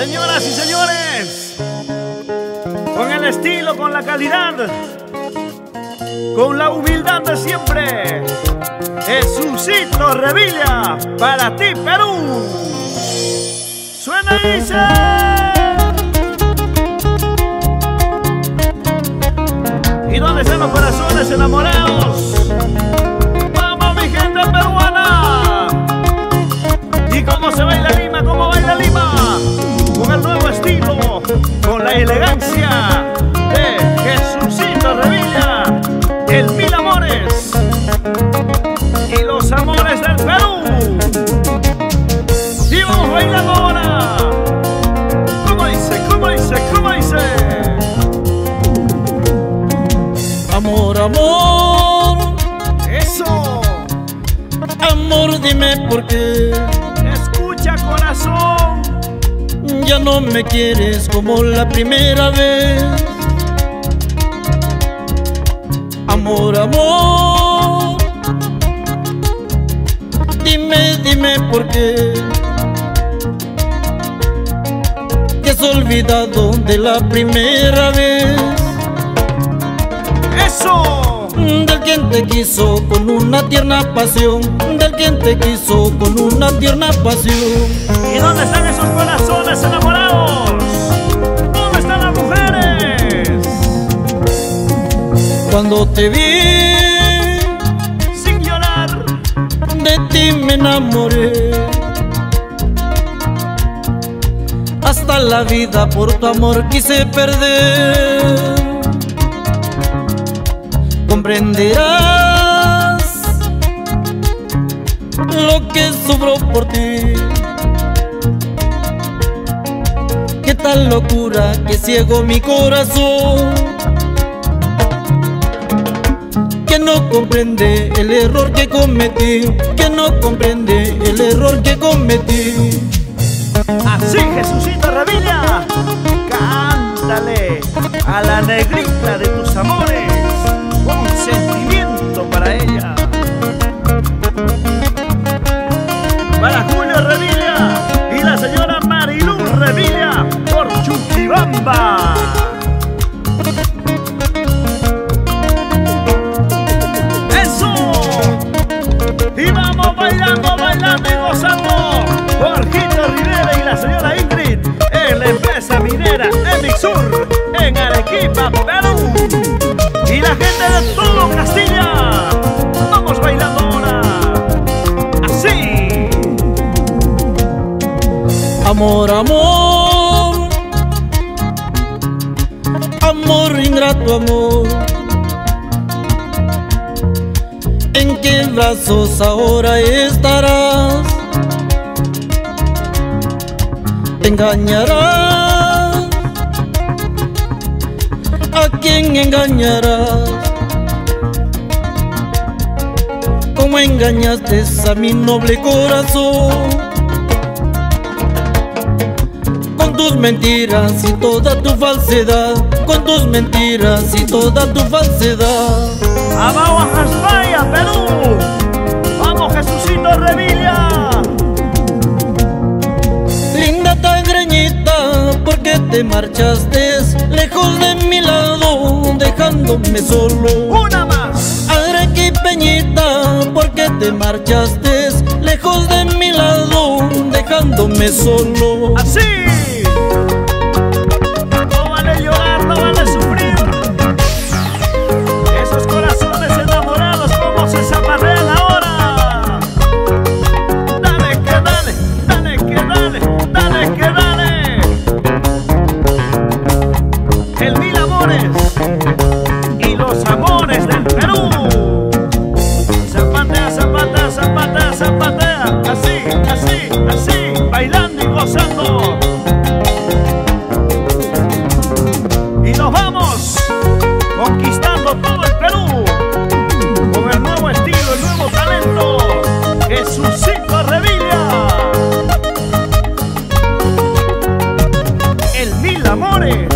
Señoras y señores, con el estilo, con la calidad, con la humildad de siempre, Jesucito Revilla, para ti Perú. Suena y dice. ¿Y dónde están los corazones enamorados? El Mil Amores y los amores del Perú. Vamos bailando ahora. ¿Cómo dice? ¿Cómo dice? ¿Cómo dice? Amor, amor, Eso. amor, dime por qué Escucha corazón. ya no me quieres como la primera vez. Amor, amor, dime, dime por qué. Que has olvidado de la primera vez. Eso. Del quien te quiso con una tierna pasión, del quien te quiso con una tierna pasión. ¿Y dónde están esos corazones Cuando te vi, Sin llorar. de ti me enamoré. Hasta la vida por tu amor quise perder. Comprenderás lo que sufro por ti. Qué tal locura que ciego mi corazón. Que no comprende el error que cometí, que no comprende el error que cometí. Así, Jesucito Revilla. Cántale a la negrita de tus amores. Un sentimiento para ella. Amor, amor, amor ingrato, amor. ¿En qué brazos ahora estarás? Te engañarás. ¿A quién engañarás? ¿Cómo engañaste a mi noble corazón? Tus mentiras y toda tu falsedad, con tus mentiras y toda tu falsedad. Abajo a Perú. Vamos, Jesucito Revilla. Linda tagreñita, ¿por qué te marchaste lejos de mi lado, dejándome solo? Una más. Arequipeñita, ¿por qué te marchaste lejos de mi lado, dejándome solo? Así. Conquistando todo el Perú con el nuevo estilo, el nuevo talento. Jesucito Revilla. El Mil Amores.